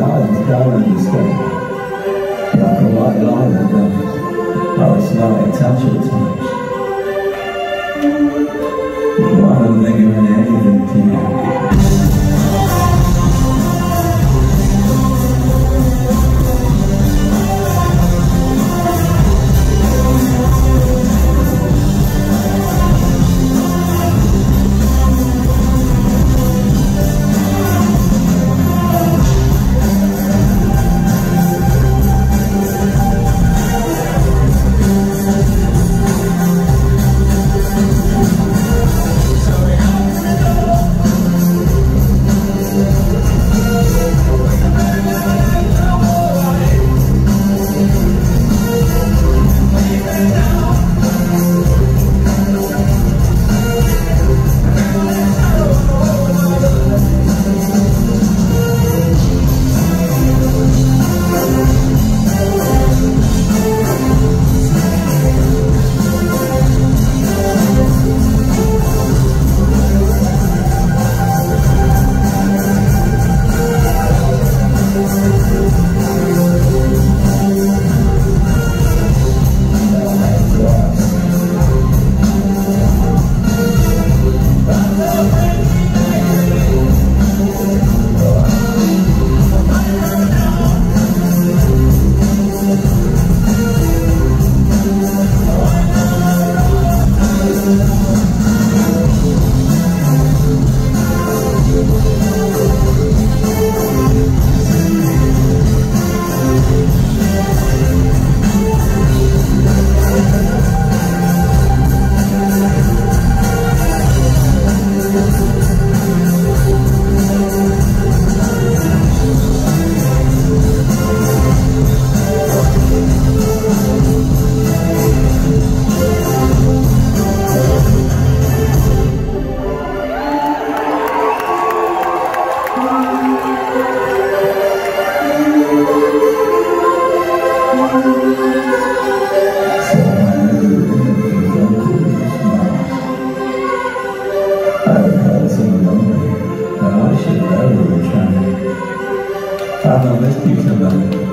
don't understand. Like a white line that knows how it's not a touch touch. Why don't they give anything to you? Know let's keep somebody.